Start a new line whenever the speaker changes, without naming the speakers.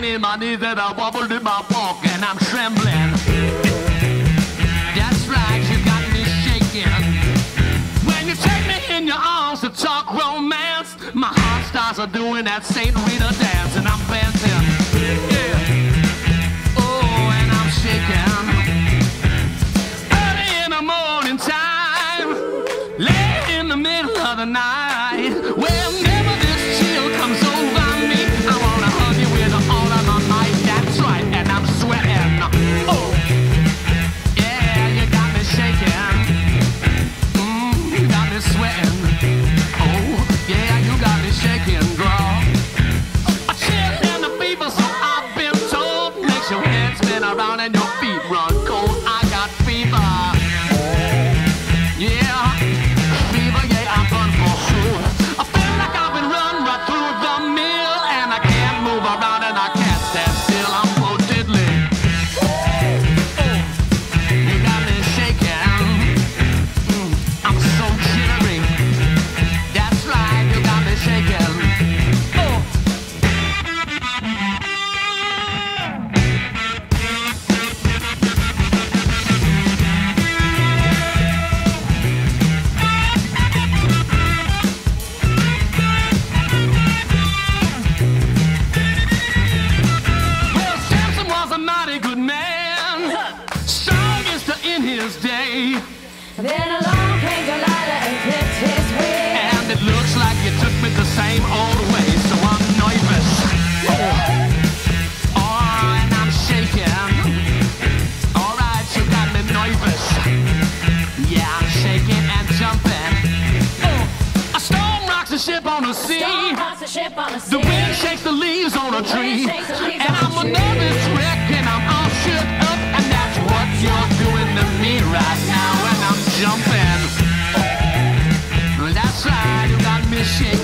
my knees and I wobbled in my walk and I'm trembling. That's right, you got me shaking. When you take me in your arms to talk romance, my heart starts a doing that Saint Vitus dance and I'm dancing. Yeah. Oh, and I'm shaking. Early in the morning time, late in the middle of the night, whenever around and your feet run cold. Day.
Then along came Delilah and clipped his wig.
And it looks like you took me the same old way, so I'm nervous. Oh, oh and I'm shaking. All right, you got me nervous. Yeah, I'm shaking and jumping. Oh, a storm rocks the ship on the sea.
Storm rocks the the
The
sea.
wind shakes the leaves on a tree.
the
And I'm
a
nervous wreck right now. And I'm jumping. That's right, you got me shaking.